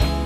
Bye.